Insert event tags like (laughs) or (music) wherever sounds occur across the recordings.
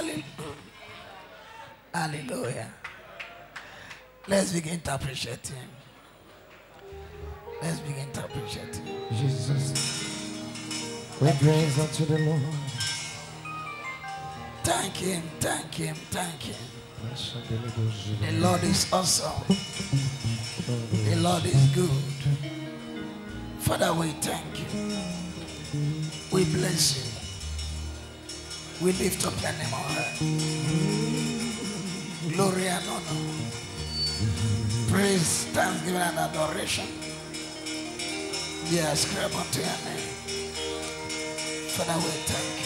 Hallelujah. Hallelujah. Let's begin to appreciate him. Let's begin to appreciate him. Jesus. We praise unto the Lord. Thank him, thank him, thank him. The Lord is awesome. (laughs) The Lord is good. Father, we thank you. We bless you. We lift up your name on high. Glory and honor. Praise, thanksgiving, and adoration. Yes, ascribe unto your name. Father, we thank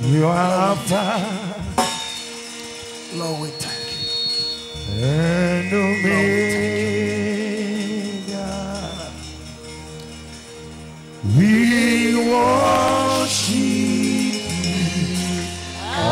You You are Alpha you. Lord, we thank you. and Omega. We worship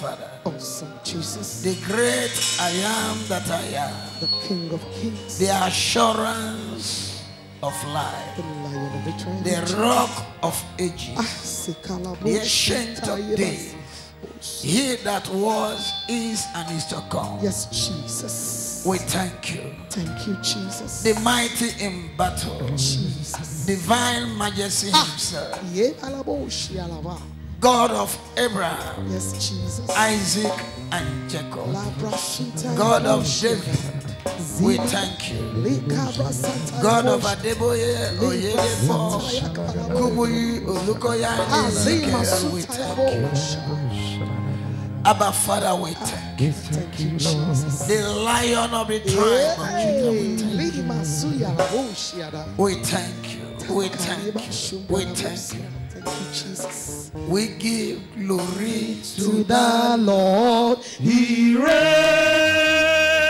Father, Awesome Jesus. the great I am that I am, The King of Kings. the assurance of life, The Lion of the tribe the rock of ages, Ah, the ancient of days, he that was, is, and is to come. Yes, Jesus. We thank you. Thank you, Jesus. The mighty in battle, Jesus. divine majesty himself, Yebalaboshi Alaba. God of Abraham, Yes, Jesus. Isaac, and Jacob, God of Yeboshe. David, we thank you. God of Yeboshe. Adeboye, Oyedepo, Kumuyi, Olukoya, Azima we thank you. Yeboshe. Abba Father, we thank you. Thank you, Jesus. The lion of the tribe of Judah, we thank you. Lima Suya Laboshi Ada. We thank you. We thank you. We thank you. Thank you, Jesus. We give glory to the Lord, He reigns.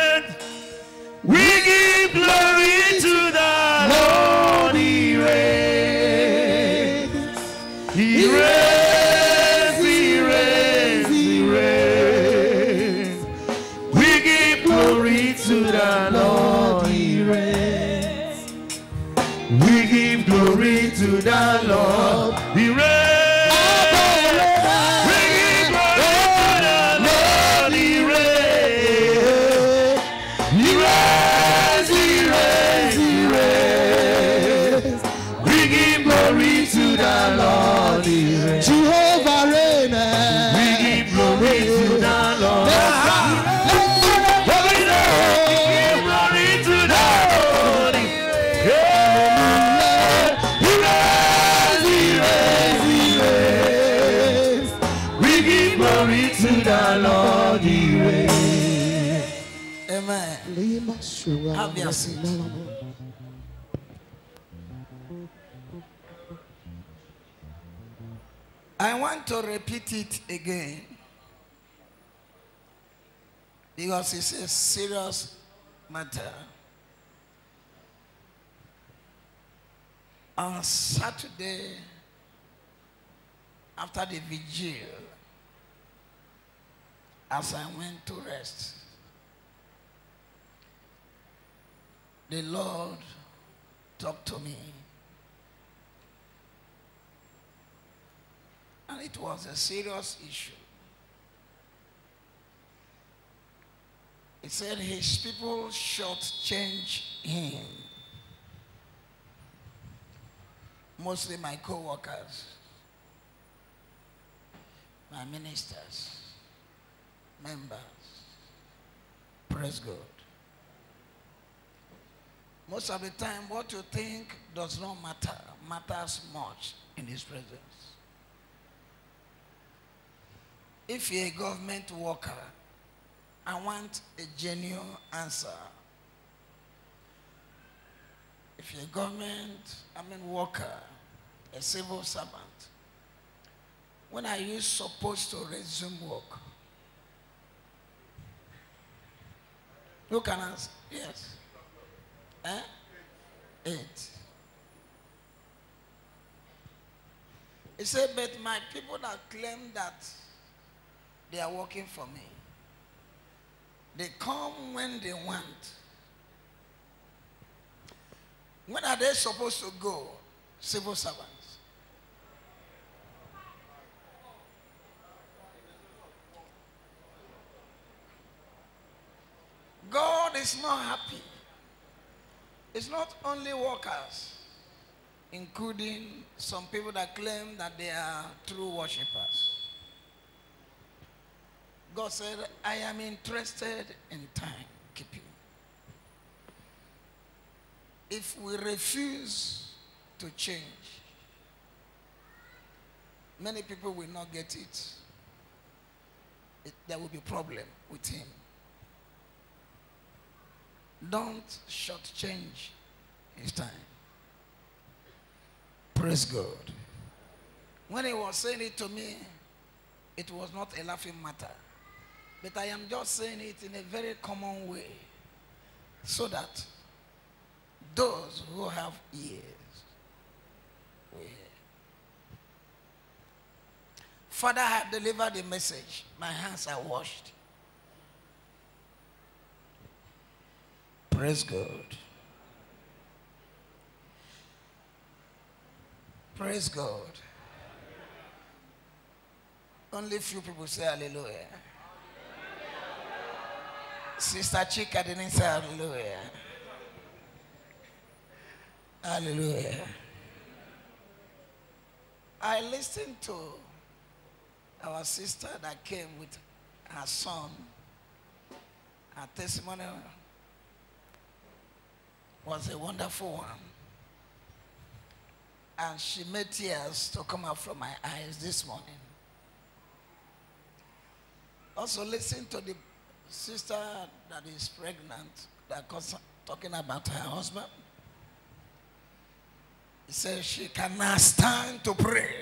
Nalamo. I want to repeat it again because it's a serious matter. On Saturday, after the vigil, as I went to rest, the Lord talked to me. And it was a serious issue. He said his people shortchange him. Mostly my co workers, my ministers, members. Praise God. Most of the time, what you think does not matter, matters much in His presence. If you're a government worker, I want a genuine answer. If you're a government, I mean worker, a civil servant, when are you supposed to resume work? Who can answer? Yes. Eh? Eight. He said, but my people that claim that they are working for me, they come when they want. When are they supposed to go? Civil servants. God is not happy. It's not only workers, including some people that claim that they are true worshippers. God said, I am interested in time keeping. If we refuse to change, many people will not get it. it there will be a problem with him. Don't shortchange his time. Praise God. When he was saying it to me, it was not a laughing matter. But I am just saying it in a very common way so that those who have ears will hear. Father, I have delivered the message. My hands are washed. Praise God. Praise God. Only few people say hallelujah. Sister Chika didn't say hallelujah. Hallelujah. I listened to our sister that came with her son. Her testimony was a wonderful one. And she made tears to come out from my eyes this morning. Also, listen to the sister that is pregnant, that was talking about her husband. He says she cannot stand to pray.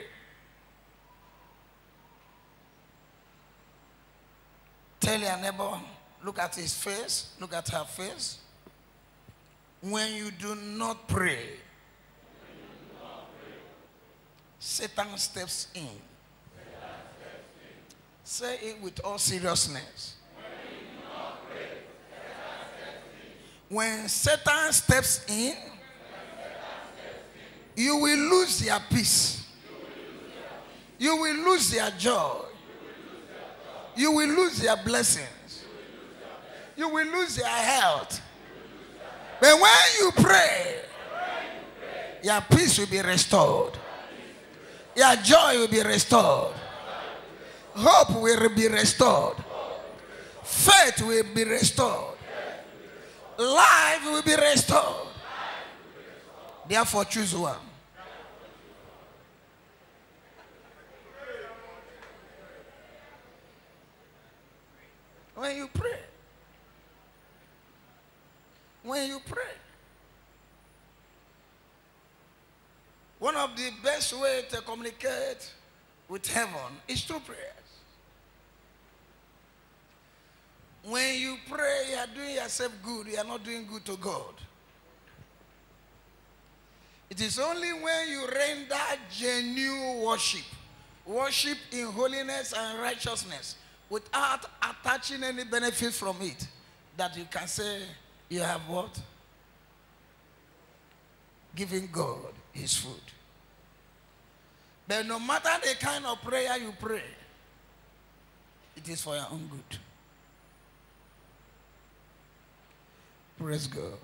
Tell your neighbor, look at his face, look at her face. When you do not pray, Satan steps in. Say it with all seriousness. When Satan steps in, you will lose your peace. You will lose your joy. You will lose your blessings. You will lose your health. But when you pray, your peace will be restored. Your joy will be restored. Hope will be restored. Faith will be restored. Life will be restored. Therefore, choose one. when you pray. When you pray. One of the best way to communicate with heaven is through prayers. When you pray, you are doing yourself good. You are not doing good to God. It is only when you render genuine worship, worship in holiness and righteousness, without attaching any benefit from it, that you can say you have what? Giving God his food. But no matter the kind of prayer you pray, it is for your own good. Praise God.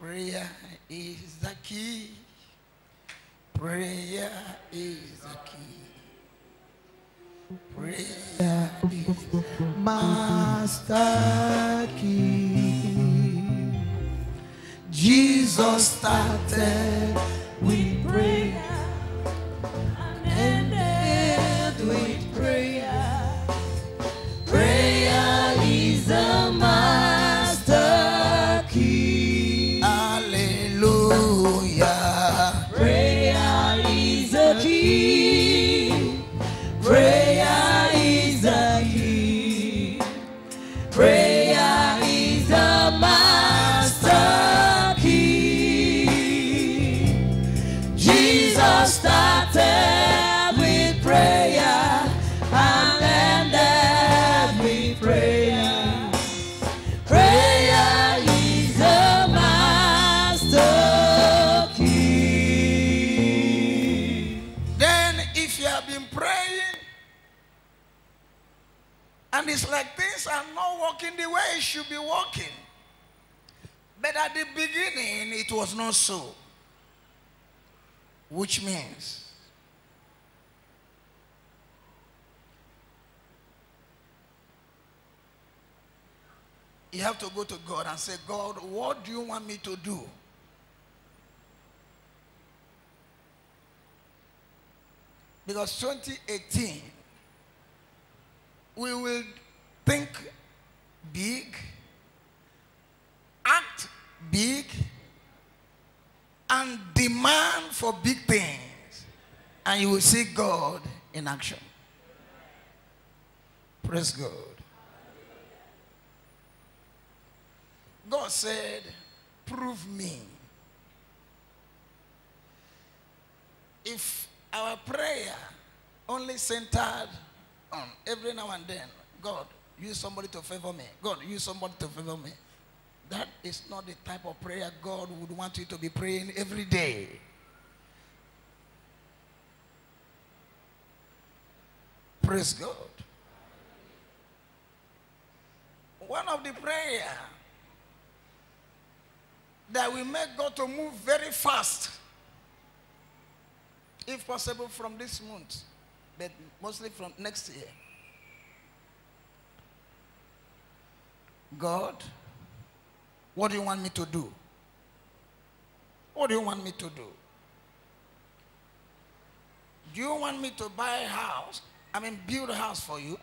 Prayer is the key. Prayer is the key. Master key. Jesus started not so, which means you have to go to God and say, God, what do you want me to do? Because 2018, we will think big, act big, and demand for big things. And you will see God in action. Praise God. God said, Prove me. If our prayer only centered on every now and then, God, use somebody to favor me. God, use somebody to favor me. That is not the type of prayer God would want you to be praying every day. Praise God. One of the prayer that will make God to move very fast, if possible from this month, but mostly from next year. God, what do you want me to do? What do you want me to do? Do you want me to buy a house? I mean, build a house for you?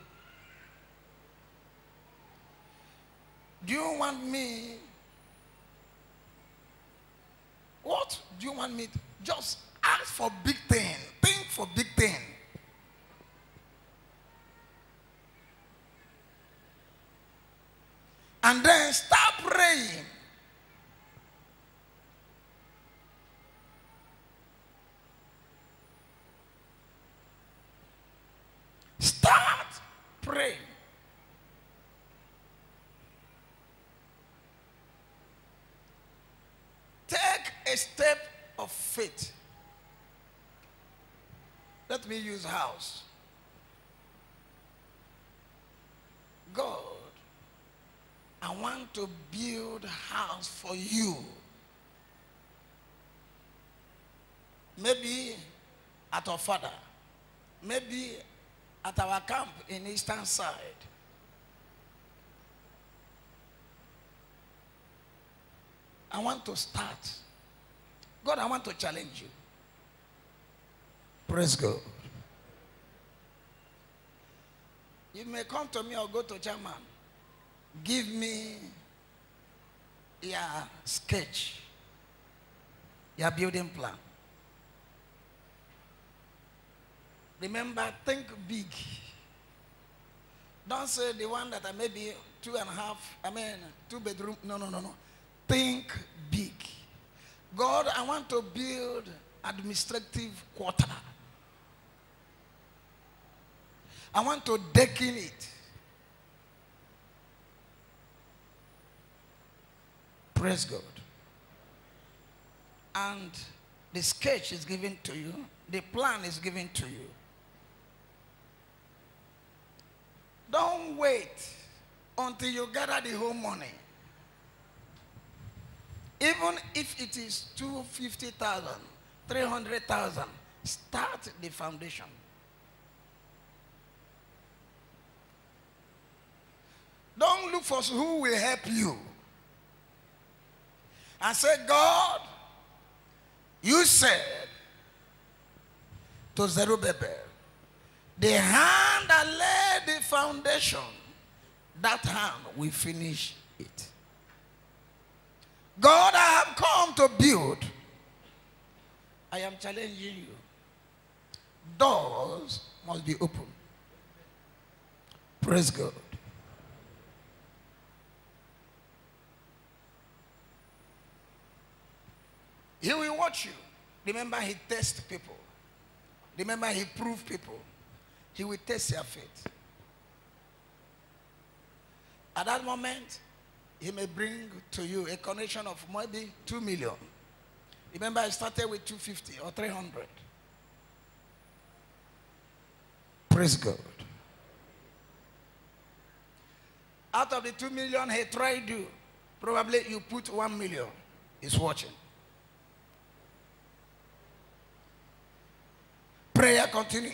Do you want me? What do you want me to? Just ask for big thing. Think for big thing. And then start praying. Start praying. Take a step of faith. Let me use house. God, I want to build a house for you. Maybe at our father. Maybe at our camp in eastern side. I want to start. God, I want to challenge you. Praise God. You may come to me or go to chairman. Give me your sketch, your building plan. Remember, think big. Don't say the one that I maybe two and a half, I mean, two bedroom. No, no, no, no. Think big. God, I want to build administrative quarter. I want to deck in it. Praise God. And the sketch is given to you, the plan is given to you. Don't wait until you gather the whole money. Even if it is 250,000, 300,000, start the foundation. Don't look for who will help you. And say, God, you said to Zerubbabel, the hand that laid the foundation, that hand will finish it. God, I have come to build. I am challenging you. Doors must be open. Praise God. He will watch you. Remember, he tests people. Remember, he proves people. He will test your faith. At that moment, he may bring to you a connection of maybe 2 million. Remember, I started with 250 or 300. Praise God. Out of the 2 million he tried you, probably you put 1 million. He's watching. Prayer continue.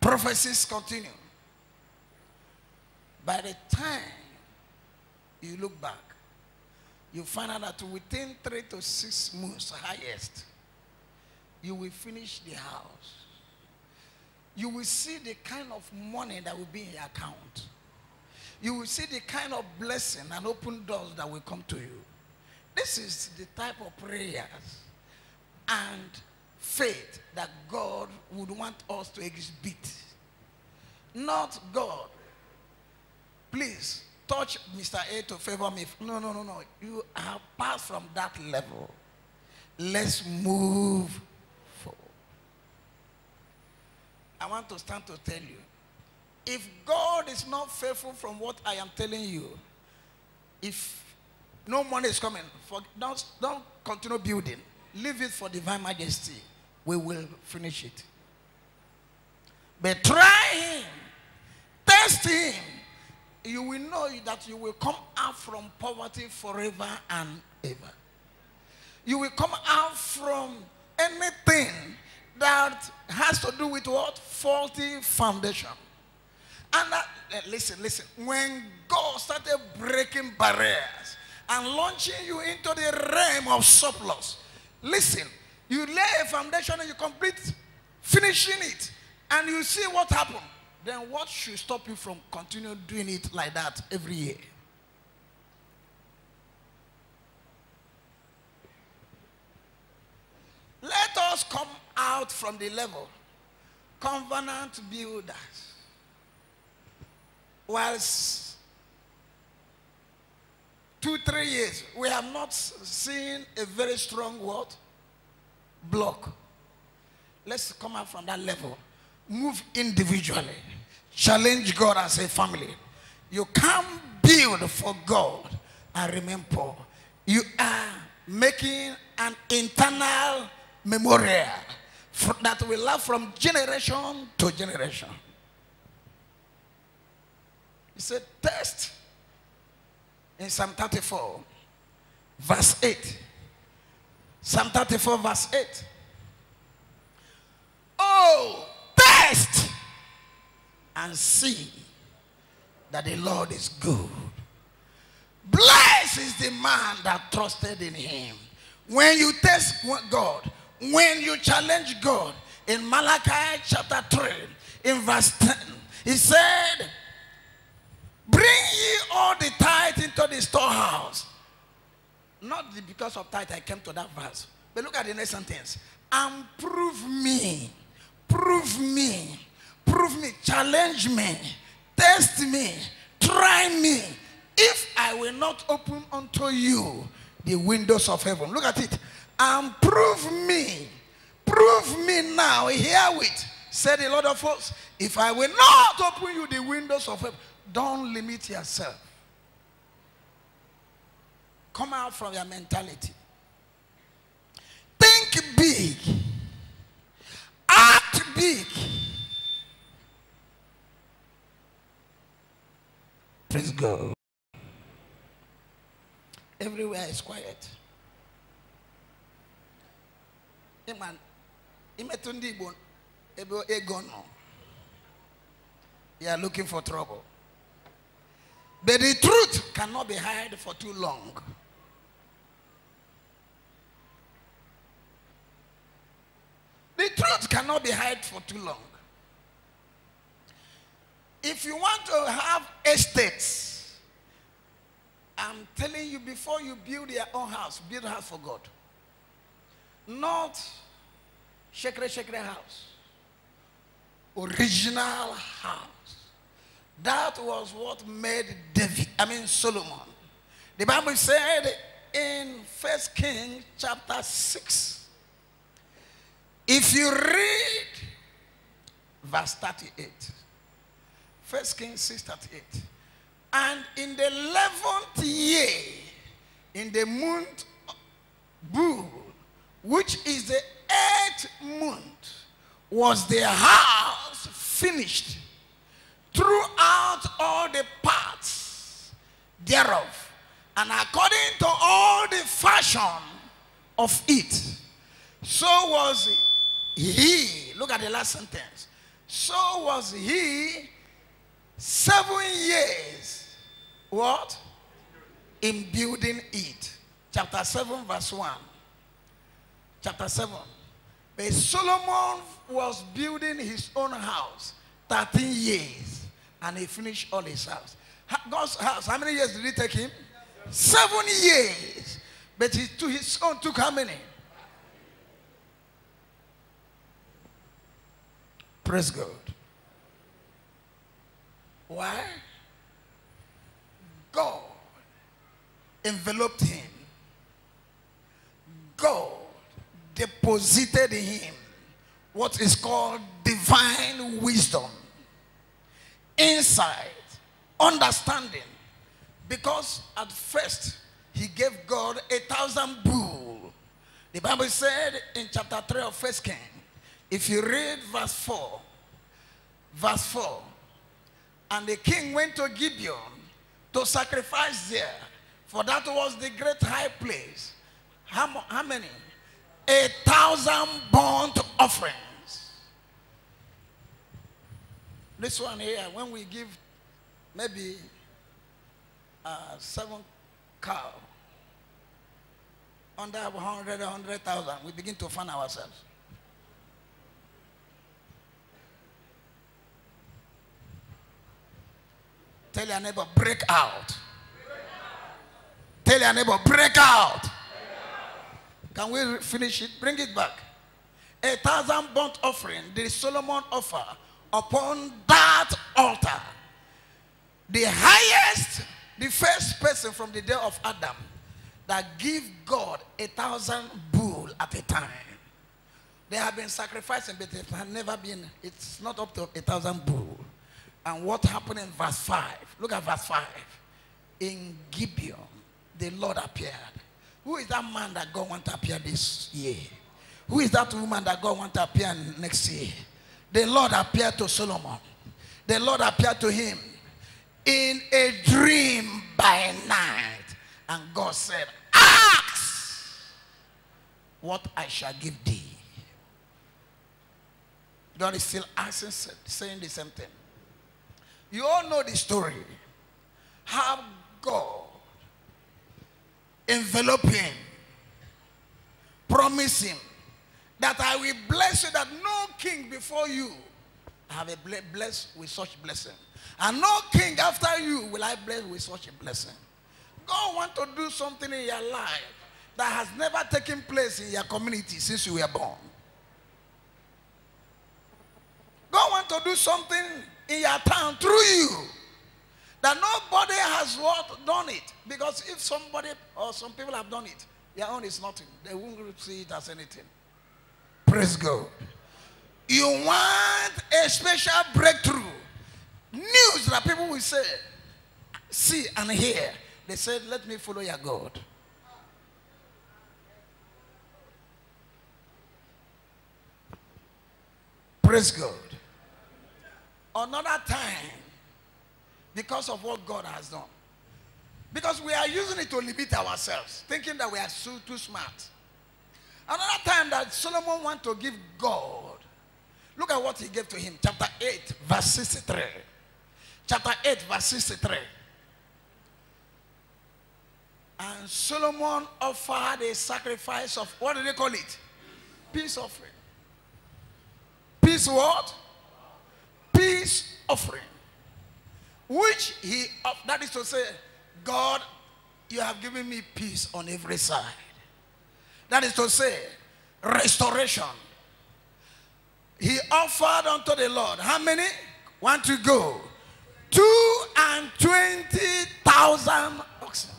Prophecies continue. By the time you look back, you find out that within three to six months, highest, you will finish the house. You will see the kind of money that will be in your account. You will see the kind of blessing and open doors that will come to you. This is the type of prayers and faith that God would want us to exhibit. Not God. Please touch Mr. A to favor me. No, no, no, no. You have passed from that level. Let's move forward. I want to stand to tell you if God is not faithful from what I am telling you, if no money is coming, for, don't, don't continue building. Leave it for divine majesty. We will finish it. But try him, test him. You will know that you will come out from poverty forever and ever. You will come out from anything that has to do with what? Faulty foundation. And that, eh, listen, listen. When God started breaking barriers and launching you into the realm of surplus, listen, you lay a foundation and you complete finishing it, and you see what happened. Then what should stop you from continuing doing it like that every year? Let us come out from the level covenant builders. Whilst two, three years, we have not seen a very strong word block. Let's come out from that level. Move individually. Challenge God as a family. You can't build for God and remain poor. You are making an internal memorial that will last from generation to generation. He said, test in Psalm 34, verse 8. Psalm 34, verse 8. Oh, test and see that the Lord is good. Blessed is the man that trusted in him. When you test God, when you challenge God, in Malachi chapter 3, in verse 10, he said, Bring ye all the tithe into the storehouse. Not because of tithe I came to that verse. But look at the next sentence. And prove me. Prove me. Prove me. Challenge me. Test me. Try me. If I will not open unto you the windows of heaven. Look at it. And prove me. Prove me now herewith, said the Lord of hosts. If I will not open you the windows of heaven, don't limit yourself. Come out from your mentality. Think big. Act big. Praise God. Everywhere is quiet. Nọ. You are looking for trouble. But the truth cannot be hid for too long. The truth cannot be hid for too long. If you want to have estates, I'm telling you before you build your own house, build a house for God. Not shekere shekere house. Original house. That was what made David, I mean Solomon. The Bible said in First King chapter 6. If you read verse 38, First King 6 38. And in the 11th year, in the month Bul, which is the eighth month, was the house finished throughout all the parts thereof, and according to all the fashion of it, so was he. Look at the last sentence. So was he seven years. What? In building it. Chapter 7, verse 1. Chapter 7. But Solomon was building his own house 13 years. And he finished all his house. God's house, how many years did it take him? Seven years. But he, to his own took how many? Praise God. Why? God enveloped him. God deposited in him what is called divine wisdom, insight, understanding. Because at first he gave God a thousand bull. The Bible said in chapter 3 of First King, if you read verse 4, verse 4, and the king went to Gibeon to sacrifice there, for that was the great high place. How, how many? A thousand burnt offerings. This one here, when we give maybe uh, seven cow, under 100, 100,000, we begin to fund ourselves. Tell your neighbor, break out. Tell your neighbor, break out. Can we finish it? Bring it back. A thousand burnt offering did Solomon offer upon that altar. The highest, the first person from the day of Adam that give God a thousand bull at a time. They have been sacrificing, but it has never been, it's not up to a thousand bull. And what happened in verse 5? Look at verse 5. In Gibeon, the Lord appeared. Who is that man that God want to appear this year? Who is that woman that God want to appear next year? The Lord appeared to Solomon. The Lord appeared to him in a dream by night. And God said, Ask what I shall give thee. God is still asking, saying the same thing. You all know the story. How God enveloped him, promised him that I will bless you, that no king before you have a ble- blessed with such blessing. And no king after you will I bless with such a blessing. God want to do something in your life that has never taken place in your community since you were born. God want to do something in your town through you that nobody has what done it. Because if somebody or some people have done it, their own is nothing. They won't see it as anything. Praise God. You want a special breakthrough. News that people will say, see and hear. They said, Let me follow your God. Praise God. Another time, because of what God has done. Because we are using it to limit ourselves, thinking that we are so too smart. Another time that Solomon want to give God, look at what he gave to him. Chapter 8, verse 63. Chapter 8, verse 63. And Solomon offered a sacrifice of, what do they call it? Peace offering. Peace what? Peace offering. Which he, that is to say, God, you have given me peace on every side. That is to say, restoration. He offered unto the Lord, how many? Want to go? Two and twenty thousand oxen.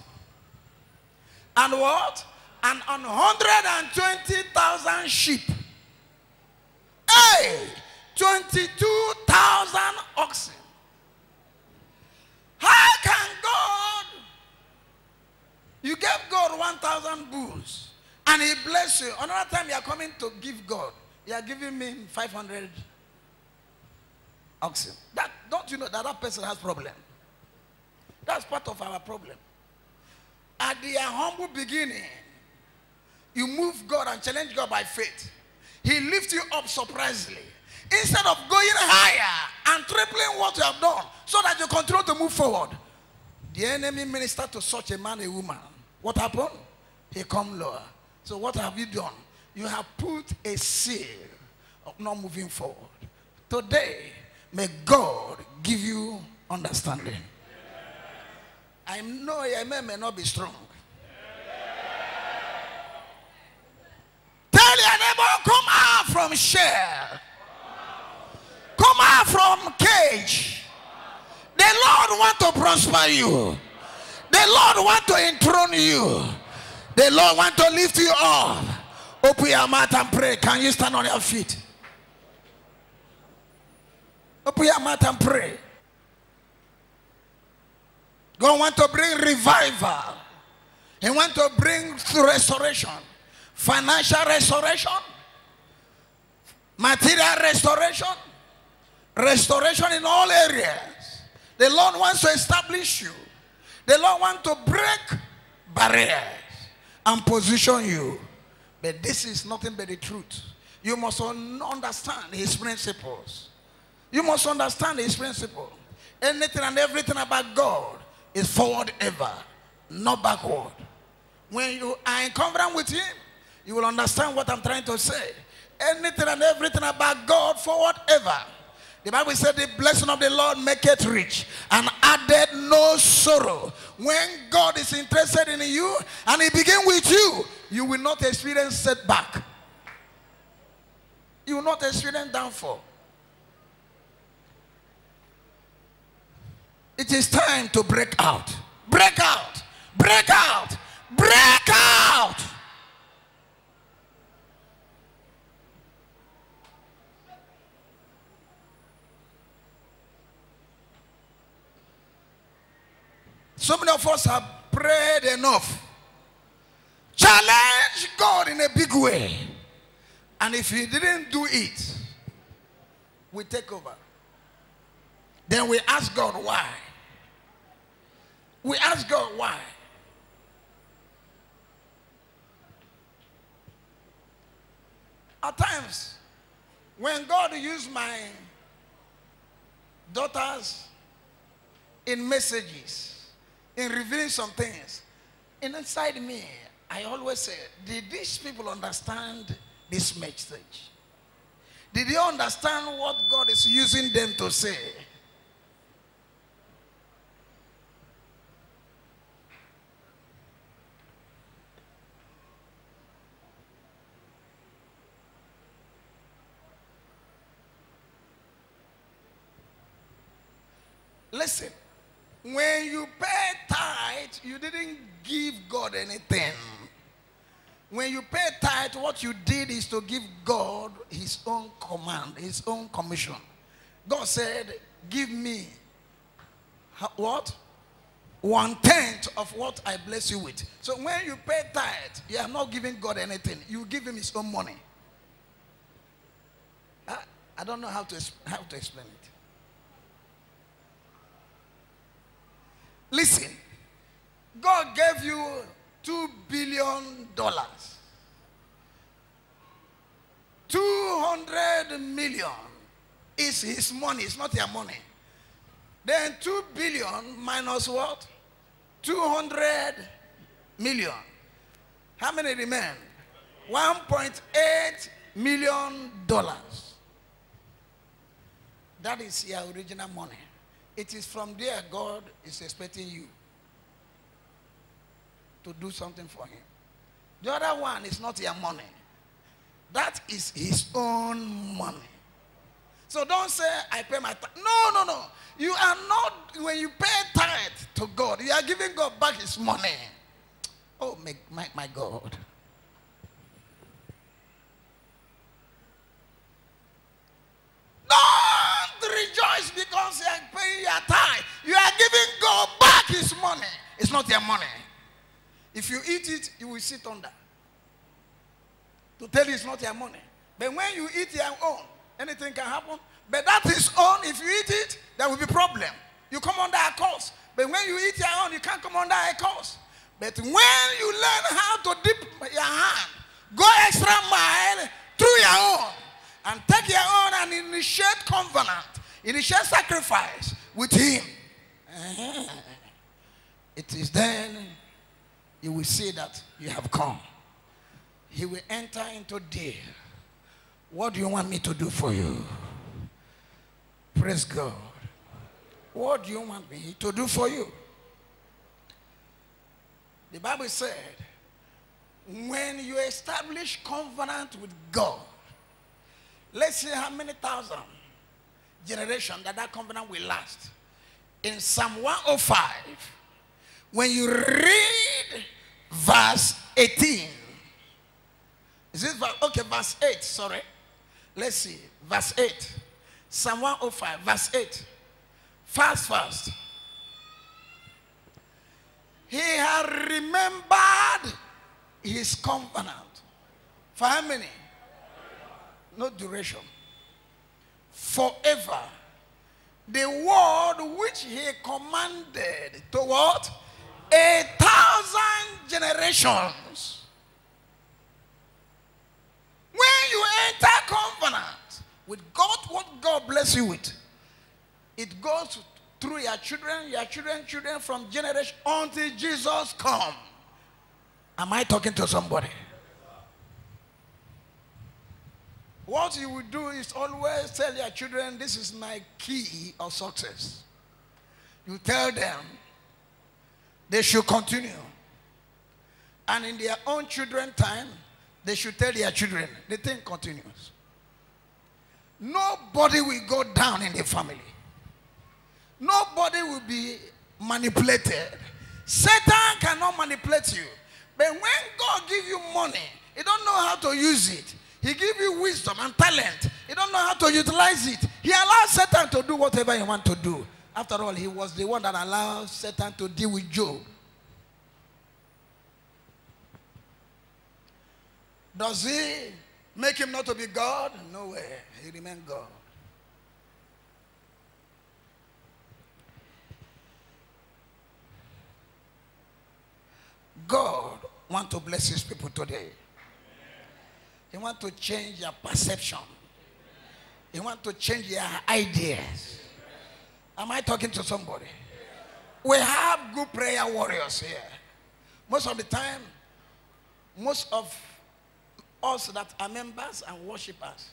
And what? And an hundred and twenty thousand sheep. Hey! 22,000 oxen. How can God? You gave God 1,000 bulls and He bless you. Another time you are coming to give God, you are giving me 500 oxen. That, don't you know that that person has problem? That's part of our problem. At the humble beginning, you move God and challenge God by faith. He lifts you up surprisingly. Instead of going higher and tripling what you have done so that you continue to move forward. The enemy ministered to such a man, a woman. What happened? He come lower. So what have you done? You have put a seal of not moving forward. Today, may God give you understanding. I know your amen may not be strong. Tell your neighbor, come out from share. Come out from cage. The Lord want to prosper you. The Lord want to enthrone you. The Lord want to lift you up. Open your mouth and pray. Can you stand on your feet? Open your mouth and pray. God want to bring revival. He want to bring restoration. Financial restoration. Material restoration. Restoration in all areas. The Lord wants to establish you. The Lord wants to break barriers and position you. But this is nothing but the truth. You must un- understand his principles. You must understand his principle. Anything and everything about God is forward ever, not backward. When you are in covenant with him, you will understand what I'm trying to say. Anything and everything about God forward ever. The Bible said the blessing of the Lord make it rich and added no sorrow. When God is interested in you and he begin with you, you will not experience setback. You will not experience downfall. It is time to break out. Break out. Break out. Break out. So many of us have prayed enough. Challenge God in a big way. And if He didn't do it, we take over. Then we ask God why. We ask God why. At times, when God used my daughters in messages, in revealing some things, and inside me, I always say, did these people understand this message? Did they understand what God is using them to say? Listen, when you pay tithe, you didn't give God anything. When you pay tithe, what you did is to give God his own command, his own commission. God said, Give me what? One tenth of what I bless you with. So when you pay tithe, you are not giving God anything. You give him his own money. I, I don't know how to, how to explain it. Listen, God gave you two billion dollars. Two hundred million is his money, it's not your money. Then two billion minus what? Two hundred million. How many remain? 1.8 million dollars. That is your original money. It is from there God is expecting you to do something for him. The other one is not your money. That is his own money. So don't say, I pay my tithe. No, no, no. You are not, when you pay tithe to God, you are giving God back his money. Oh, my, my, my God. Don't because you are paying your tithe. You are giving God back his money. It's not your money. If you eat it, you will sit under. To tell you it's not your money. But when you eat your own, anything can happen. But that is own. If you eat it, there will be problem. You come under a curse. But when you eat your own, you can't come under a curse. But when you learn how to dip your hand, go extra mile through your own, and take your own and initiate covenant, initiate sacrifice with Him. Uh-huh. It is then you will see that you have come. He will enter into deal. What do you want me to do for you? Praise God. What do you want me to do for you? The Bible said, when you establish covenant with God, let's see how many thousand generations that that covenant will last. In Psalm 105, when you read verse 18, is it okay, verse 8, sorry. Let's see, verse 8. Psalm 105, verse 8. Fast, fast. He had remembered his covenant. For how many? No duration. Forever. The word which he commanded to what? A thousand generations. When you enter covenant with God, what God bless you with, it goes through your children, your children, children from generation until Jesus come. Am I talking to somebody? What you will do is always tell your children, this is my key of success. You tell them they should continue. And in their own children time, they should tell their children, the thing continues. Nobody will go down in the family. Nobody will be manipulated. Satan cannot manipulate you. But when God give you money, he don't know how to use it. He give you wisdom and talent. He don't know how to utilize it. He allows Satan to do whatever he want to do. After all, he was the one that allowed Satan to deal with Job. Does he make him not to be God? No way. He remained God. God want to bless his people today. He want to change your perception. He want to change your ideas. Am I talking to somebody? We have good prayer warriors here. Most of the time, most of us that are members and worshippers,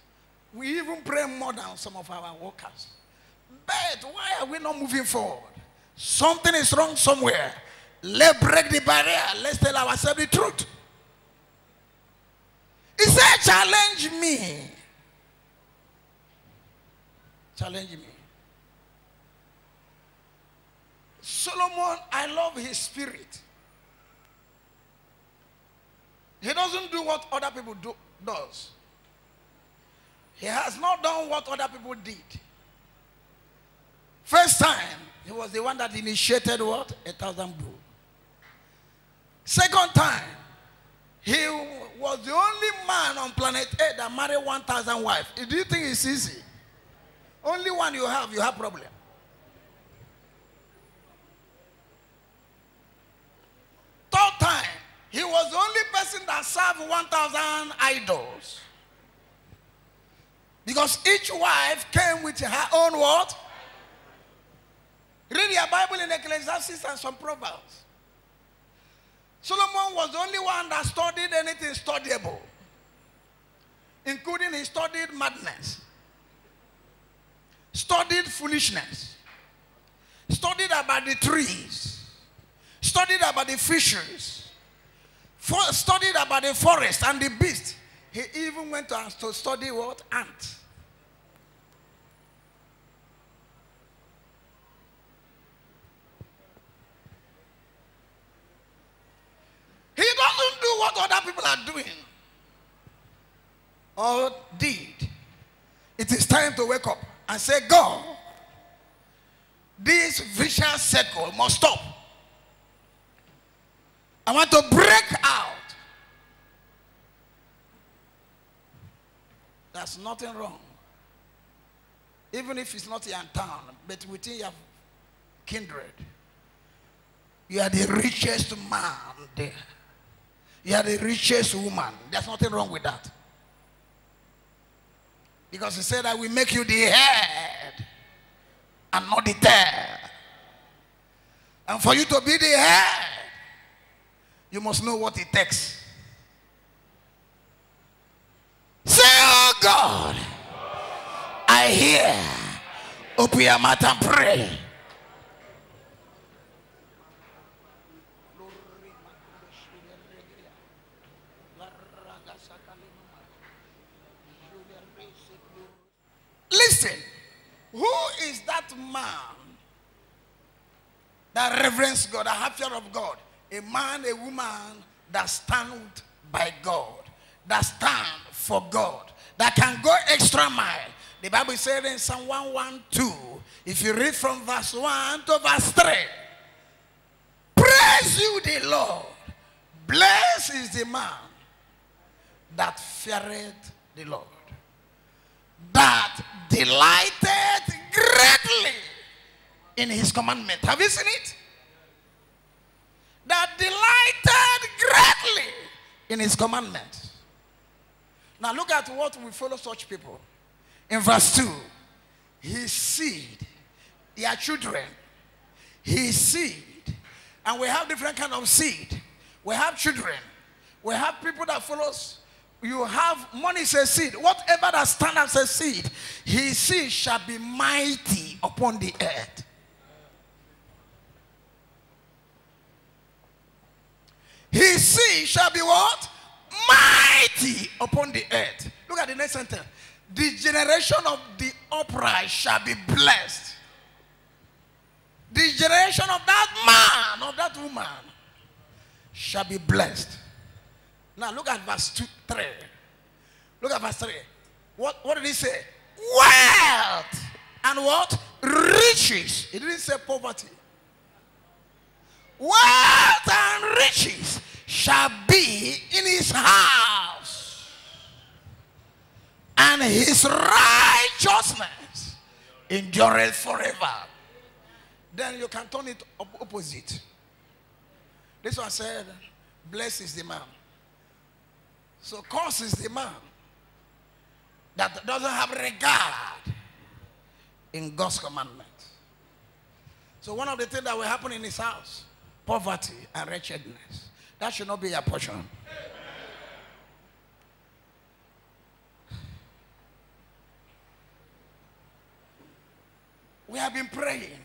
We even pray more than some of our workers. But why are we not moving forward? Something is wrong somewhere. Let's break the barrier. Let's tell ourselves the truth. He said, challenge me. Challenge me. Solomon, I love his spirit. He doesn't do what other people do does. He has not done what other people did. First time, he was the one that initiated what? A thousand bull. Second time, he was the only man on planet Earth that married 1,000 wives. Do you think it's easy? Only one you have, you have problem. Third time, he was the only person that served 1,000 idols. Because each wife came with her own what? Read your Bible in Ecclesiastes and some Proverbs. Solomon was the only one that studied anything studiable, including he studied madness, studied foolishness, studied about the trees, studied about the fishes, studied about the forest and the beast. He even went to, to study what? Ants. He doesn't do what other people are doing or did. It is time to wake up and say, God, this vicious circle must stop. I want to break out. There's nothing wrong. Even if it's not your town, but within your kindred. You are the richest man there. You are the richest woman. There's nothing wrong with that. Because he said, I will make you the head and not the tail. And for you to be the head, you must know what it takes. Say, Oh God, I hear. Open your mouth and pray. Listen, who is that man that reverence God, that have fear of God? A man, a woman that stand by God, that stand for God, that can go extra mile. The Bible said in Psalm 112, if you read from verse 1 to verse 3, praise you the Lord. Blessed is the man that feareth the Lord that delighted greatly in his commandment. Have you seen it? That delighted greatly in his commandment. Now look at what we follow such people. In verse 2, his seed, their children, his seed. And we have different kind of seed. We have children. We have people that follows you have money is a seed. Whatever that stand as a seed, his seed shall be mighty upon the earth. His seed shall be what? Mighty upon the earth. Look at the next sentence. The generation of the upright shall be blessed. The generation of that man, of that woman, shall be blessed. Now look at verse 2, 3. Look at verse 3. What, what did he say? Wealth and what? Riches. He didn't say poverty. Wealth and riches shall be in his house. And his righteousness endureth forever. Then you can turn it opposite. This one said, Blessed is the man so course is the man that doesn't have regard in God's commandment. So one of the things that will happen in his house, poverty and wretchedness. That should not be your portion. We have been praying.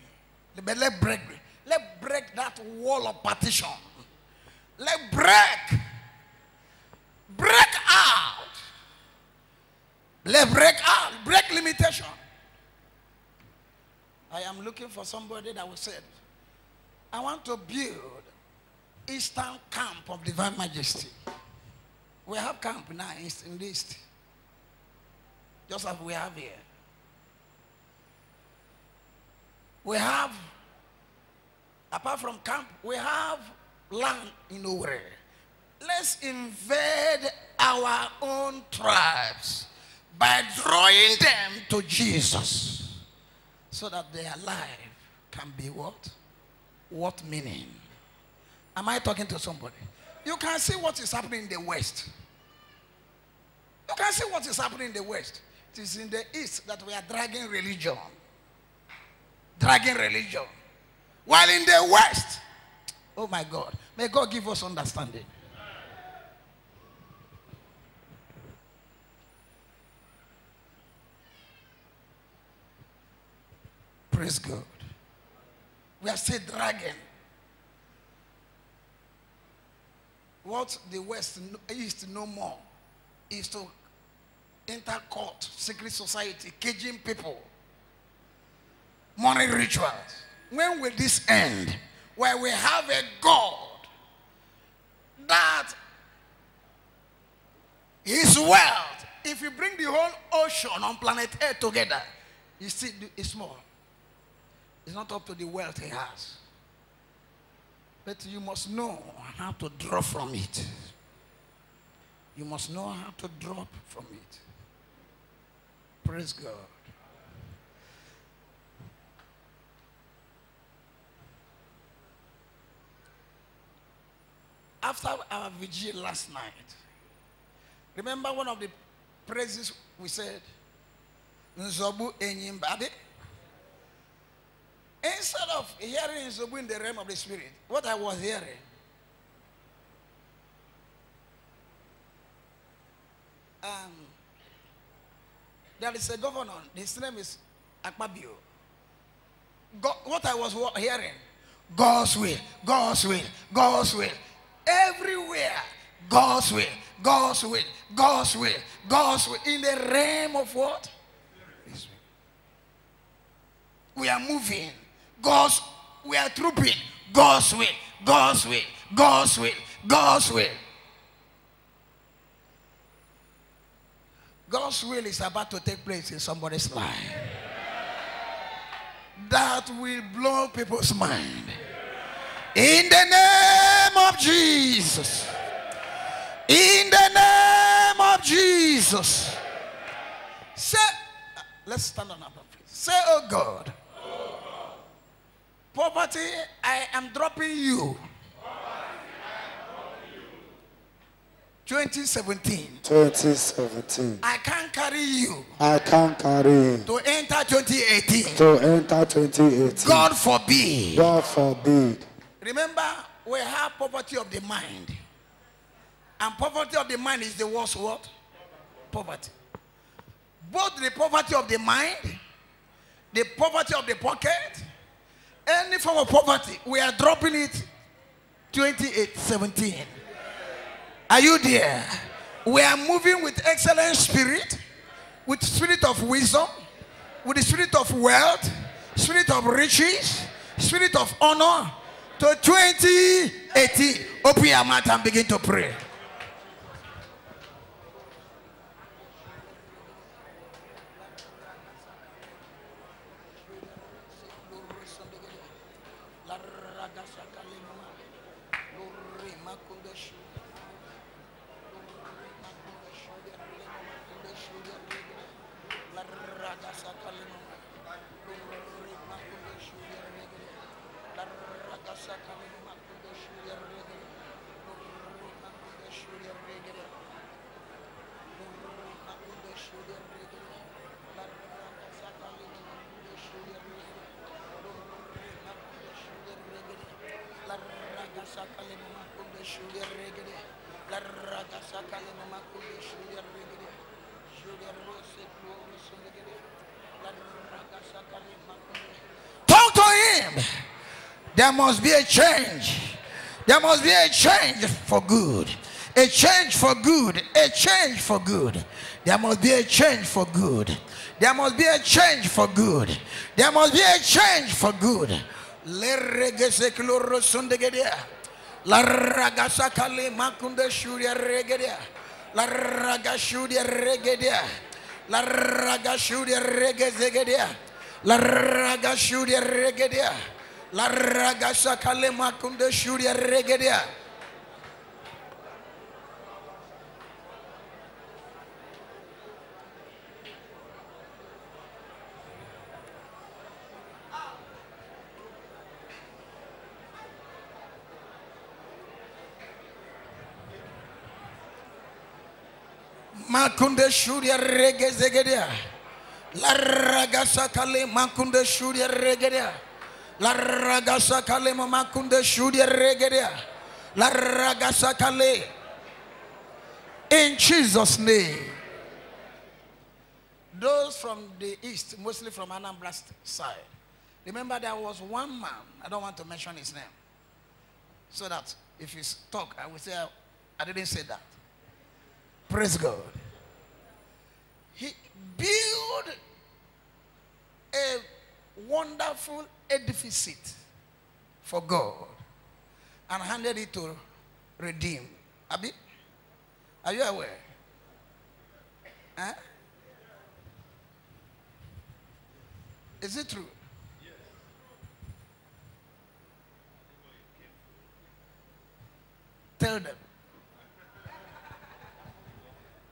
But let break. Let break that wall of partition. Let break Break out. Let break out. Break limitation. I am looking for somebody that will say, I want to build Eastern Camp of Divine Majesty. We have camp now in the East. Just as we have here. We have, apart from camp, we have land in nowhere. Let's invade our own tribes by drawing them to Jesus so that their life can be what? What meaning? Am I talking to somebody? You can see what is happening in the West. You can see what is happening in the West. It is in the East that we are dragging religion. Dragging religion. While in the West, oh my God, may God give us understanding. Praise God. We are still dragging. What the West, East no more is to enter court, secret society, caging people, money rituals. When will this end? Where we have a God that his wealth, if you bring the whole ocean on planet Earth together, you see it's small. It's not up to the wealth he has. But you must know how to draw from it. You must know how to drop from it. Praise God. After our vigil last night, remember one of the praises we said, Nzobu? Instead of hearing Nzobu in the realm of the spirit, what I was hearing, um, there is a governor, his name is Akpabio. What I was hearing, God's will, God's will, God's will. Everywhere, God's will, God's will, God's will, God's will. In the realm of what? We are moving. God's, we are trooping. God's will, God's will, God's will, God's will. God's will is about to take place in somebody's life. That will blow people's mind. In the name of Jesus. In the name of Jesus. Say, let's stand on our feet. Say, oh God. Poverty, I am dropping you. 2017. 2017. I can't carry you I can't carry to enter 2018. to enter 2018. God forbid. God forbid. Remember, we have poverty of the mind. And poverty of the mind is the worst what? Poverty. Both the poverty of the mind, the poverty of the pocket, any form of poverty, we are dropping it 28, 17. Are you there? We are moving with excellent spirit, with spirit of wisdom, with the spirit of wealth, spirit of riches, spirit of honor to 2018. Open your mouth and begin to pray. La There must be a change. There must be a change for good. A change for good. A change for good. There must be a change for good. There must be a change for good. There must be a change for good. La ragasakale makunde shuria regedia. La ragashudia regedia. La ragashudia regezegedia. La ragashudia regedia. La ragasakale makunde shuria regedia. Makunde shuria regezegedia. La ragasakale makunde shuria regedia. La ragasakale makunde shuria regedia. La ragasakale. In Jesus' name. Those from the east, mostly from Anambra side. Remember, there was one man, I don't want to mention his name, so that if you talk, I will say, I didn't say that. Praise God. He built a wonderful edifice for God and handed it to redeem. Abi, are you aware? Huh? Is it true? Tell them.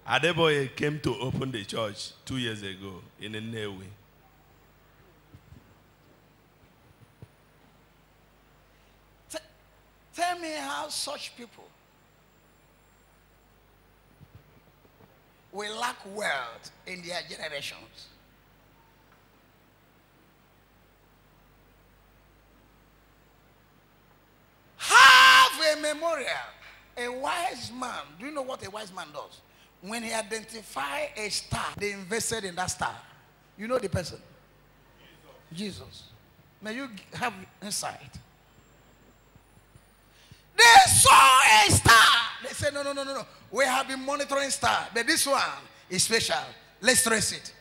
Adeboye came to open the church two years ago in a Nnewi. T- tell me how such people will lack wealth in their generations. Have a memorial. A wise man, do you know what a wise man does? When he identified a star, they invested in that star. You know the person? Jesus. May you have insight. They saw a star. They said, no, no, no, no, no. We have been monitoring star, but this one is special. Let's trace it.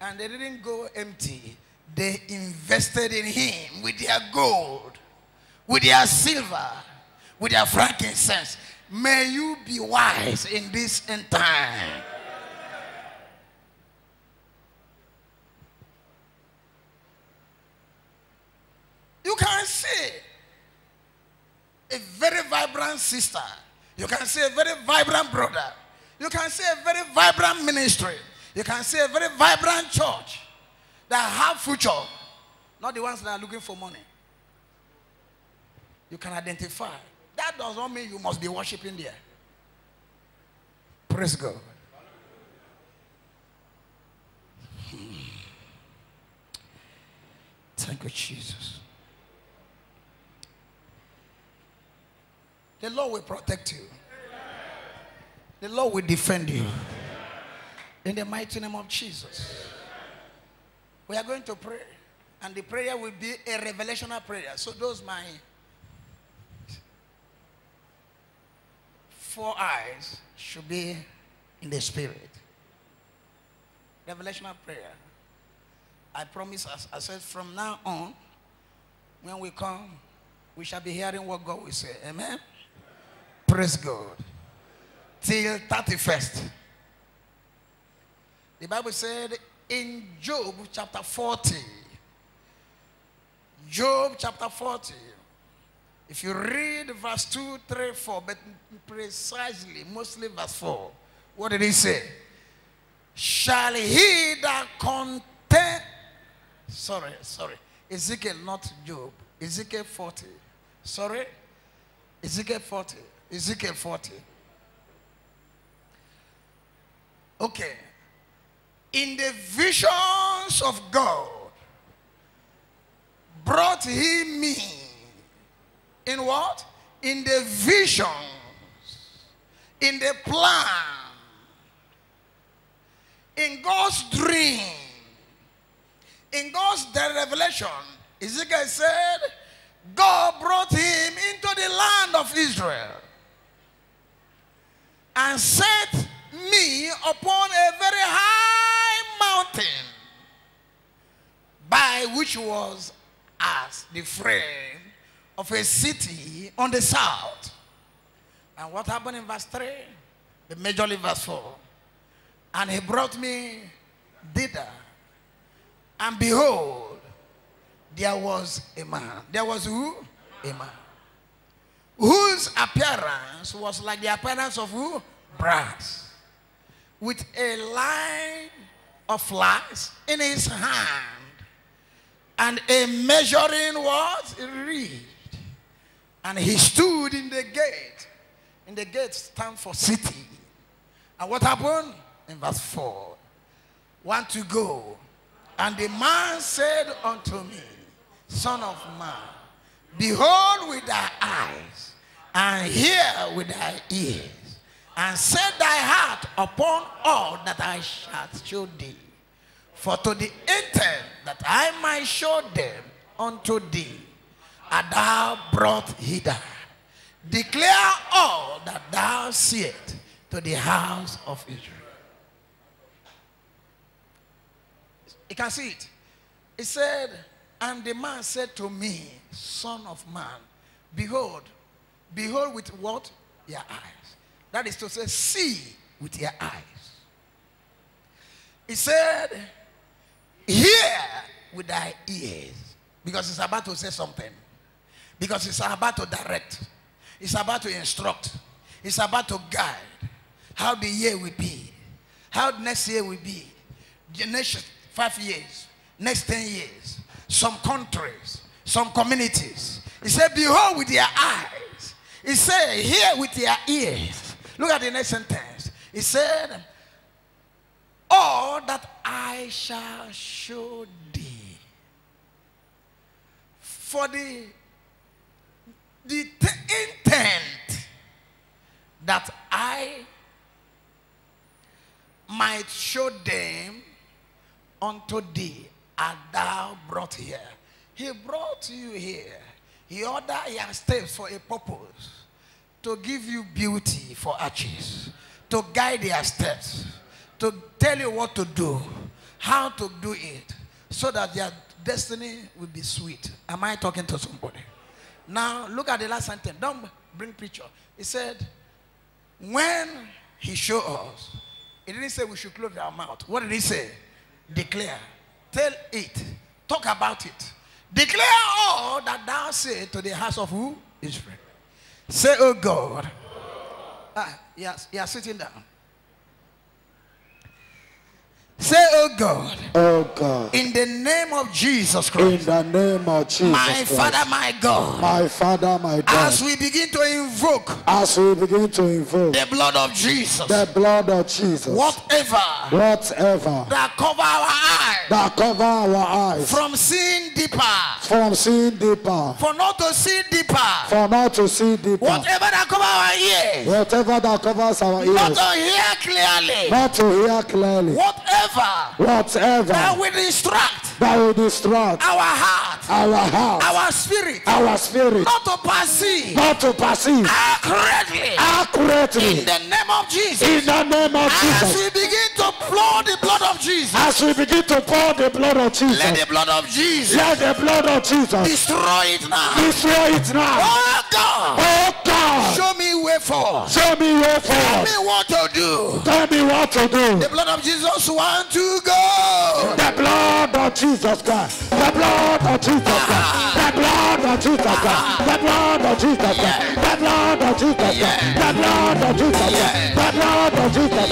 And they didn't go empty. They invested in him with their gold, with their silver, with their frankincense. May you be wise in this end time. You can see a very vibrant sister. You can see a very vibrant brother. You can see a very vibrant ministry. You can see a very vibrant church that have future, not the ones that are looking for money. You can identify. That does not mean you must be worshiping there. Praise God. Hmm. Thank you, Jesus. The Lord will protect you. The Lord will defend you. In the mighty name of Jesus. We are going to pray. And the prayer will be a revelational prayer. So those my four eyes should be in the spirit. Revelational prayer. I promise us, I said from now on, when we come, we shall be hearing what God will say. Amen. Praise God. Till 31st. The Bible said in Job chapter 40. Job chapter 40. If you read verse 2, 3, 4, but precisely, mostly verse 4, what did he say? Shall he that content, sorry, sorry, Ezekiel, not Job, Ezekiel 40, sorry, Ezekiel 40, Ezekiel 40. Okay. In the visions of God, brought he me in what? In the visions, in the plan, in God's dream, in God's revelation. Ezekiel said, God brought him into the land of Israel and set me upon a very high mountain by which was as the frame of a city on the south. And what happened in verse 3? The majorly verse 4. And he brought me thither. And behold, there was a man. There was who? A man. Whose appearance was like the appearance of who? Brass. With a line of flax in his hand. And a measuring what? Reed. And he stood in the gate. In the gate stand for city. And what happened? In verse 4. Want to go. And the man said unto me, Son of man, behold with thy eyes, and hear with thy ears, and set thy heart upon all that I shall show thee. For to the intent that I might show them unto thee, art thou brought hither. Declare all that thou seest to the house of Israel. You can see it. He said, And the man said to me, Son of man, behold, behold with what? Your eyes. That is to say, see with your eyes. He said, Hear with thy ears. Because he's about to say something. Because it's about to direct. It's about to instruct. It's about to guide how the year will be. How next year will be. The next five years. Next 10 years. Some countries. Some communities. He said, Behold with your eyes. He said, Hear with your ears. Look at the next sentence. He said, All that I shall show thee. For the, the intent that I might show them unto thee art thou brought here. He brought you here. He ordered your steps for a purpose. To give you beauty for arches. To guide your steps. To tell you what to do. How to do it. So that your destiny will be sweet. Am I talking to somebody? Now look at the last sentence. Don't bring picture. He said, when he showed us, he didn't say we should close our mouth. What did he say? Declare. Tell it. Talk about it. Declare all that thou say to the house of who? Israel. Say, oh God. Ah, yes, you are sitting down. Say, oh God. Oh God. In the name of Jesus Christ. In the name of Jesus My Christ. Father, my God. My Father, my God. As we begin to invoke As we begin to invoke the blood of Jesus. the blood of Jesus. Whatever Whatever that cover our eyes that cover our eyes from seeing deeper. from seeing deeper, For not to see deeper. for not to see deeper. Whatever that cover our ears. Whatever that covers our ears. Not to hear clearly. not to hear clearly. Whatever Whatever. That will distract that will distract our heart, our heart, our spirit, our spirit, not to perceive. Not to perceive. Accurately. In the name of Jesus. In the name of As Jesus. we begin to pour the blood of Jesus. As we begin to pour the blood of Let the Jesus, blood of Jesus let the blood of Jesus destroy it now. destroy it now. Oh God, Oh God, show me way forward. show me way Tell forward. me what to do. Tell me what to do. The blood of Jesus want to go. The blood of Jesus Christ. The blood of Jesus Christ. The blood of Jesus Christ. The blood of Jesus Christ. The blood of Jesus Christ. The blood of Jesus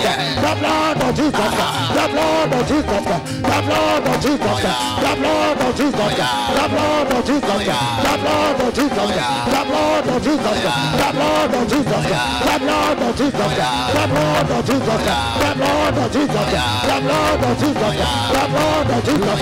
Christ. The blood of Jesus Christ. The blood of Jesus Christ. The blood of Jesus Christ. The blood of Jesus Christ. The blood of Jesus Christ. The blood of Jesus Christ. The blood of Jesus Christ. The blood of Jesus Christ. The blood of Jesus Christ. The blood of Jesus Christ. The blood of Jesus Christ. The blood of Jesus Christ. The blood of Jesus Christ. The blood of Jesus Christ.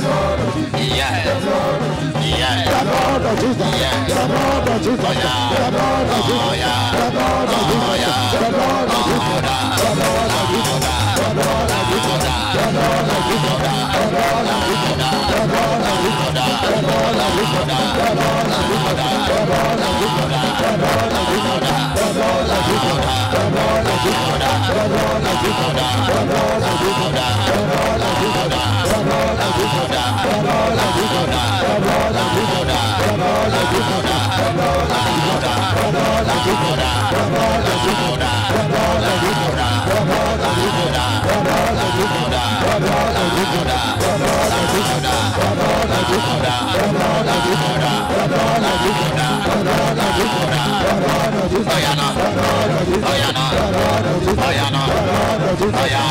Yeah. Oh, yeah, no. Oh, yeah, no. Oh, yeah.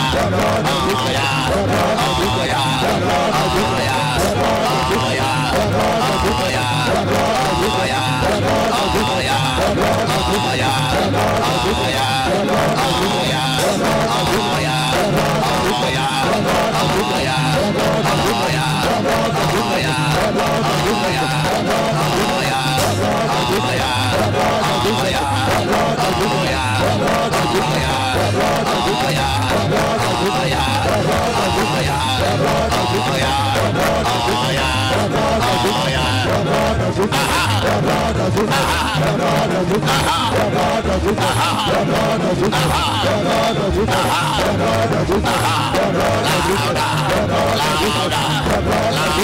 Louder, louder, louder. louder.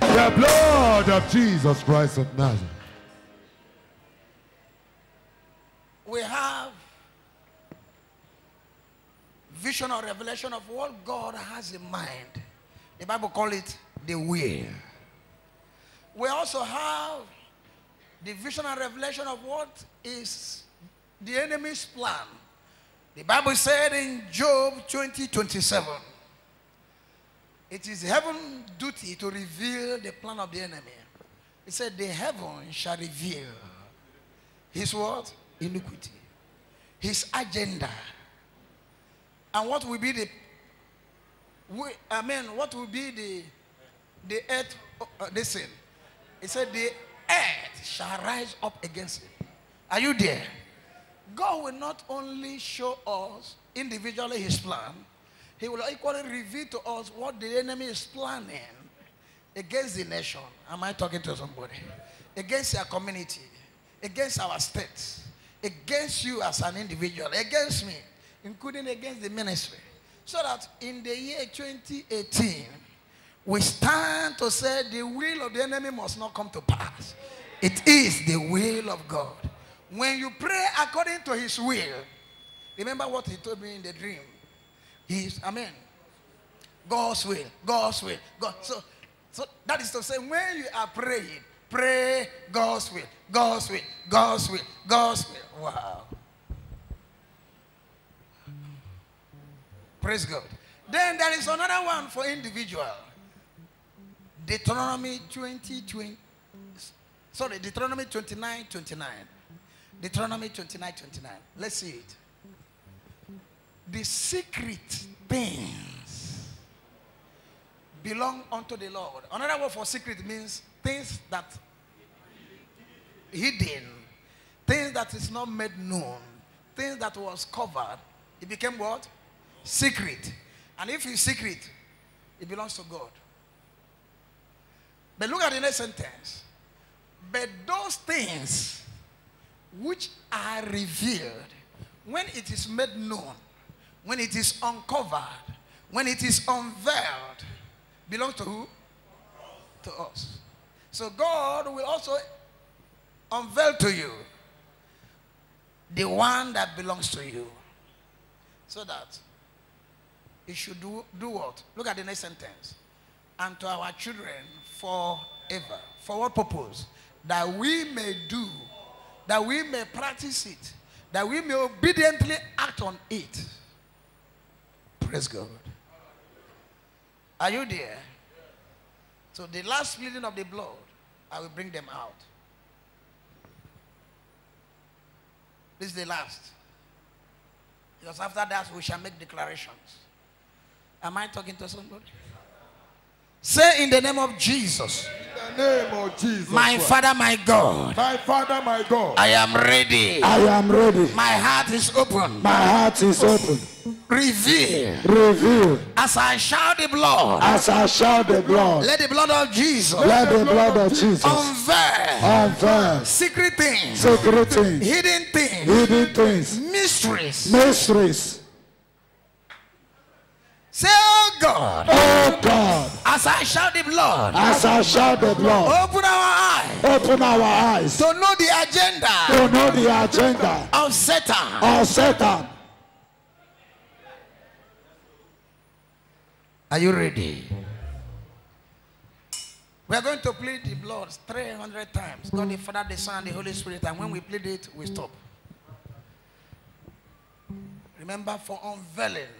The blood of Jesus Christ of Nazareth. We have vision or revelation of what God has in mind. The Bible calls it the will. We also have the vision and revelation of what is the enemy's plan. The Bible said in Job 20 27, it is heaven's duty to reveal the plan of the enemy. It said, The heaven shall reveal his what? Iniquity. His agenda. And what will be the we, I mean, what will be the the earth uh, this sin? It said the earth shall rise up against it. Are you there? God will not only show us individually his plan, he will equally reveal to us what the enemy is planning against the nation. Am I talking to somebody? Against your community, against our state, against you as an individual, against me, including against the ministry. So that in the year 2018, we stand to say the will of the enemy must not come to pass. It is the will of God. When you pray according to his will, remember what he told me in the dream. He's, I mean, God's will, God's will, God. So, so that is to say, when you are praying, pray God's will, God's will, God's will, God's will. Wow. Praise God. Then there is another one for individual. Deuteronomy 20, 20 sorry, Deuteronomy 29, 29. Deuteronomy 29, 29. Let's see it. The secret things belong unto the Lord. Another word for secret means things that hidden, things that is not made known, things that was covered. It became what? Secret. And if it's secret, it belongs to God. But look at the next sentence. But those things which are revealed, when it is made known, when it is uncovered, when it is unveiled, belong to who? To us. So God will also unveil to you the one that belongs to you. So that you should do, do what? Look at the next sentence. And to our children forever. For what purpose? That we may do, that we may practice it, that we may obediently act on it. Praise God. Are you there? So the last bleeding of the blood, I will bring them out. This is the last. Because after that, we shall make declarations. Am I talking to somebody? Say in the name of Jesus. name of Jesus. My Christ. Father, my God. My Father, my God. I am ready. I am ready. My heart is open. My heart is open. Reveal. Reveal. As I shout the blood. As I shout the blood. Let the blood of Jesus. Let the blood of Jesus. Unveil. Unveil. Secret things. Secret things. Hidden things. Hidden things. Mysteries. Mysteries. Say, oh God. Oh God. As I shout the blood. As I shout the blood. Open our eyes. Open our eyes. To know the agenda. To know the agenda. Of Satan. Of Satan. Are you ready? We are going to plead the blood 300 times. God the Father, the Son, the Holy Spirit. And when we plead it, we stop. Remember, for unveiling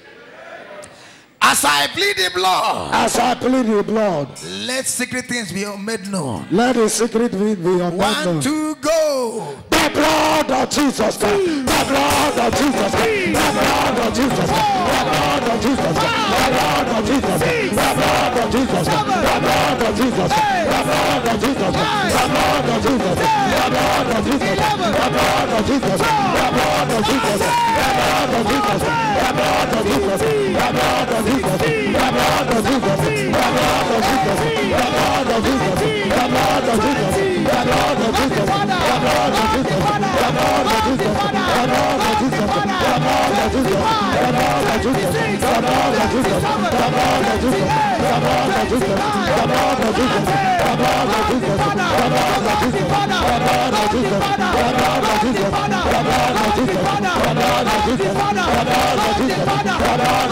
As I plead the blood. As I plead the blood. Let secret things be made known. Let the secret be made known. two, go. The blood of Jesus. The blood of Jesus. The blood of Jesus. The blood of Jesus. The blood of Jesus. The blood of Jesus. The blood of Jesus. The blood of Jesus. The blood of Jesus. The blood of Jesus. The blood of Jesus. The blood of Jesus. The blood of Jesus. The blood of Jesus. The blood of Jesus. Father, Father,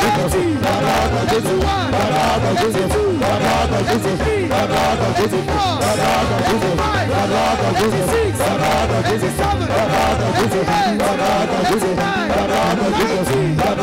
Jésù bàbá Jésù bàbá Jésù bàbá Jésù bàbá Jésù bàbá Jésù bàbá Jésù bàbá Jésù bàbá Jésù bàbá Jésù bàbá Jésù bàbá Jésù bàbá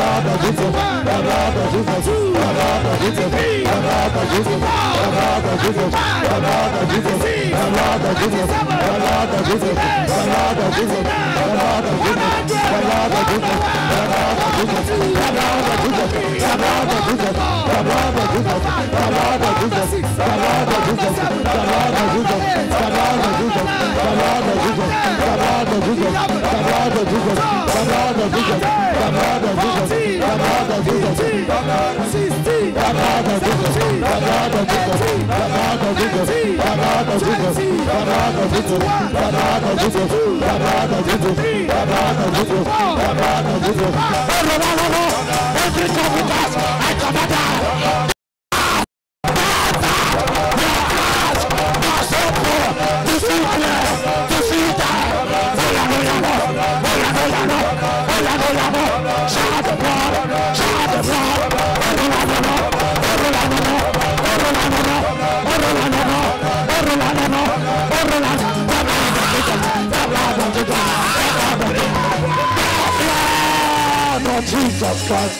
Jesus, Ramada Vidas, Ramada Sisti, Ramada Vidas, Ramada Vidas, Ramada Vidas, Ramada Vidas, Ramada Vidas, Ramada Vidas, Ramada Vidas, Ramada Vidas, Ramada Vidas. Every time we pass, I come down. brother, out out Jesus, Christ.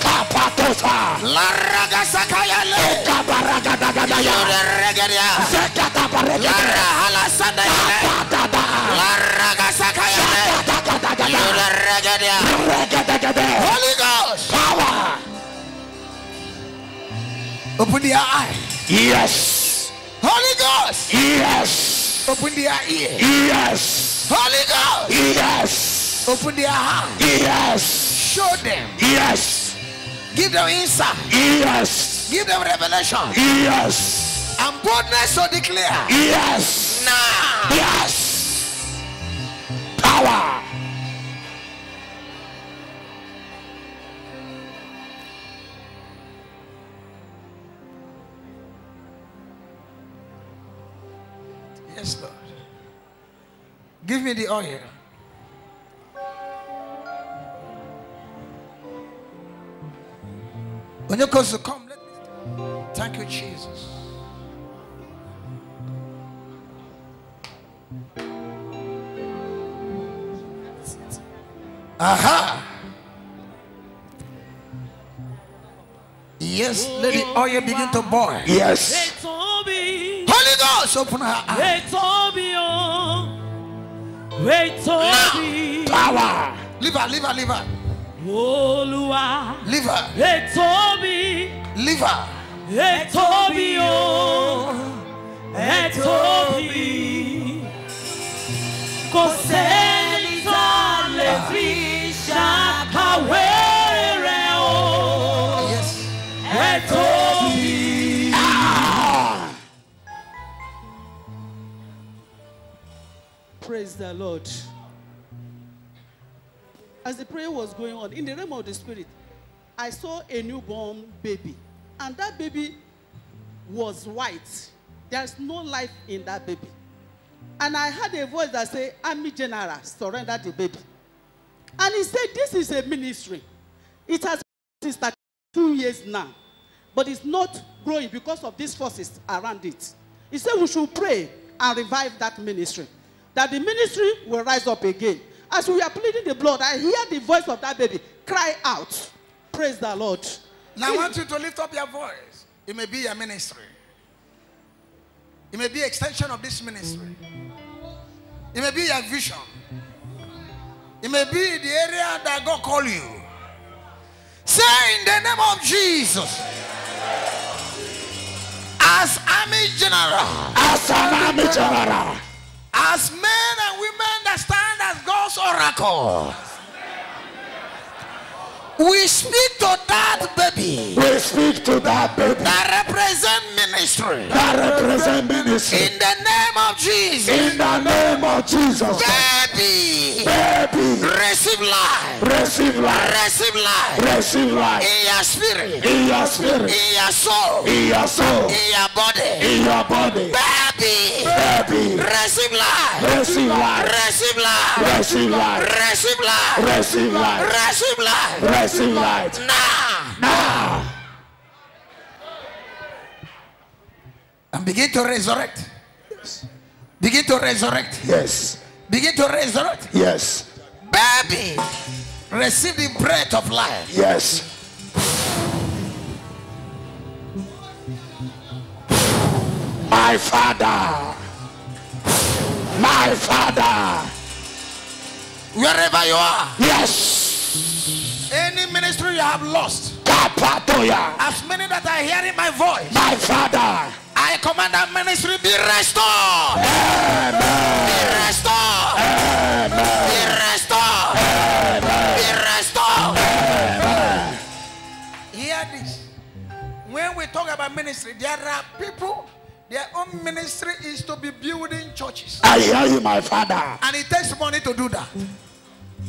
Kapatosa. Laragasakayale. Kabaragadagaya. Leregedia. Zekatabaregede. Larahalasandayale. Katada. Laragasakayale. Zakatagaya. Leregedia. Regedegede. Holy Ghost. Power. Open their eye. Yes. Holy Ghost. Yes. Open their ear. Yes. Holy Ghost. Yes. Open their hand. Yes. Show them. Yes. Give them insight. Yes. Give them revelation. Yes. And boldness to declare. Yes. Now. Yes. Power. Yes, Lord. Give me the oil. When you're close to come, let me. Thank you, Jesus. Aha. Yes, let the oil begin to boil. Yes. Tóbi, Holy Ghost, open her eyes. tóbi o, tóbi, Power. Leave her, leave her, leave her. Olúwa, Leave her, leave her. tóbi o, tóbi. Kò sẹ́ni tá a lè fi ṣàkàwé rẹ̀ o, Yes. tóbi. Ah! Praise the Lord. As the prayer was going on, in the realm of the spirit, I saw a newborn baby. And that baby was white. There's no life in that baby. And I heard a voice that said, Army General, surrender the baby. And he said, This is a ministry. It has been since two years now. But it's not growing because of these forces around it. He said we should pray and revive that ministry. That the ministry will rise up again. As we are pleading the blood, I hear the voice of that baby cry out. Praise the Lord. Now I want you to lift up your voice. It may be your ministry. It may be extension of this ministry. It may be your vision. It may be the area that God call you. Say in the name of Jesus. As army general, As an army general. As men and women that stand as God's oracle, we speak to that baby We speak to that baby that represent ministry. that represent ministry. In the name of Jesus, In the name of Jesus. baby, Baby. receive life, Receive life. receive life Receive life. in your spirit, In your spirit. in your soul, In your soul. in your body. In your body. Baby, Baby. receive life, Receive life. receive life, Receive life. receive life, Receive life. receive life. Receive life. Now, Now. and begin to resurrect. Begin to resurrect. Yes. Begin to resurrect. Yes. Baby, receive the breath of life. Yes. My father. My father. Wherever you are, Yes. Ministry you have lost, as many that are hearing my voice, My father. I command that ministry be restored. Be restored. Be restored. Be restored. Hear this. When we talk about ministry, there are people, their own ministry is to be building churches. I hear you, my father. And it takes money to do that.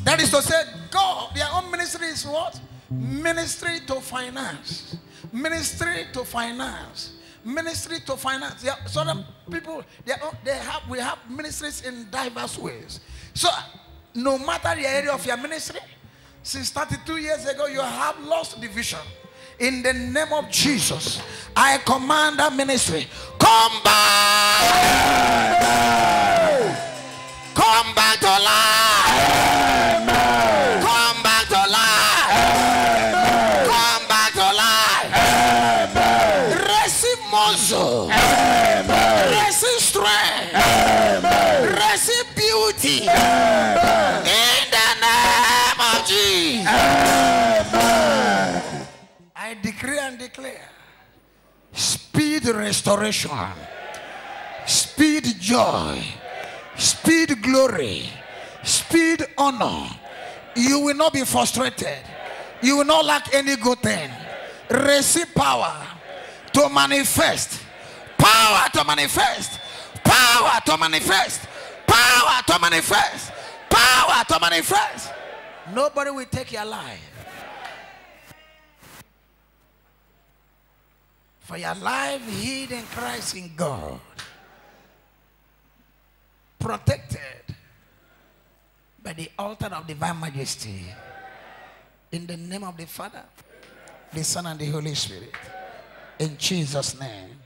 That is to say, God, their own ministry is what? Ministry to finance. Ministry to finance. Ministry to finance. Are some people, they, they have, we have ministries in diverse ways. So, no matter the area of your ministry, Since 32 years ago, you have lost the vision. In the name of Jesus, I command that ministry. Come back! Come back to life! Declare speed restoration, speed joy, speed glory, speed honor. You will not be frustrated. You will not lack any good thing. Receive power to manifest, power to manifest, power to manifest, power to manifest, power to manifest. Nobody will take your life. For your life hid in Christ in God. Protected by the altar of divine majesty. In the name of the Father, the Son, and the Holy Spirit. In Jesus' name.